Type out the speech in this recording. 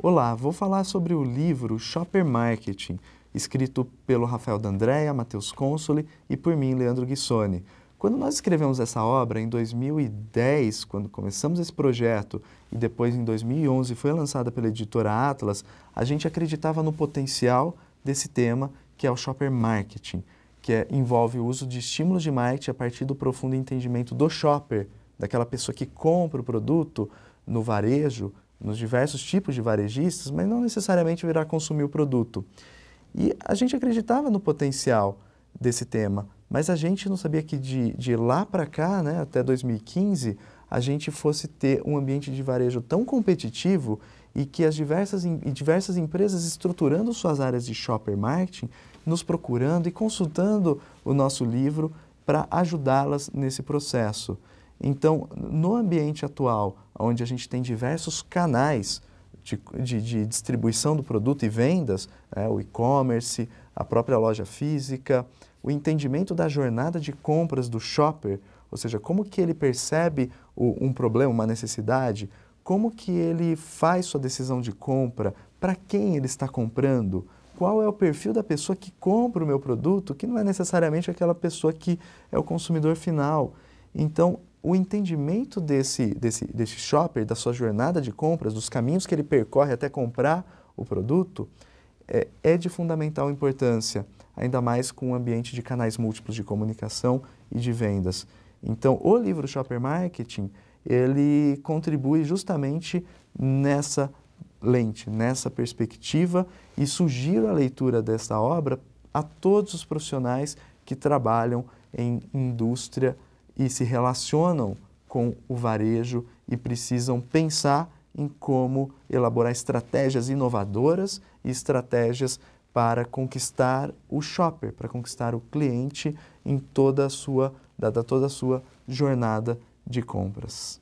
Olá, vou falar sobre o livro Shopper Marketing, escrito pelo Rafael D'Andrea, Matheus Consoli e por mim, Leandro Guissoni. Quando nós escrevemos essa obra, em 2010, quando começamos esse projeto, e depois em 2011 foi lançada pela editora Atlas, a gente acreditava no potencial desse tema, que é o shopper marketing, que é, envolve o uso de estímulos de marketing a partir do profundo entendimento do shopper, daquela pessoa que compra o produto no varejo, nos diversos tipos de varejistas, mas não necessariamente virá consumir o produto. E a gente acreditava no potencial desse tema, mas a gente não sabia que de, de lá para cá, né, até 2015, a gente fosse ter um ambiente de varejo tão competitivo e que as diversas, diversas empresas estruturando suas áreas de shopper marketing, nos procurando e consultando o nosso livro para ajudá-las nesse processo. Então, no ambiente atual, onde a gente tem diversos canais de, de, de distribuição do produto e vendas, né, o e-commerce, a própria loja física, o entendimento da jornada de compras do shopper, ou seja, como que ele percebe o, um problema, uma necessidade, como que ele faz sua decisão de compra, para quem ele está comprando, qual é o perfil da pessoa que compra o meu produto, que não é necessariamente aquela pessoa que é o consumidor final. Então, o entendimento desse, desse, desse shopper, da sua jornada de compras, dos caminhos que ele percorre até comprar o produto, é, é de fundamental importância, ainda mais com um ambiente de canais múltiplos de comunicação e de vendas. Então, o livro Shopper Marketing, ele contribui justamente nessa lente, nessa perspectiva e sugiro a leitura dessa obra a todos os profissionais que trabalham em indústria e se relacionam com o varejo e precisam pensar em como elaborar estratégias inovadoras e estratégias para conquistar o shopper, para conquistar o cliente em toda a sua, dada toda a sua jornada de compras.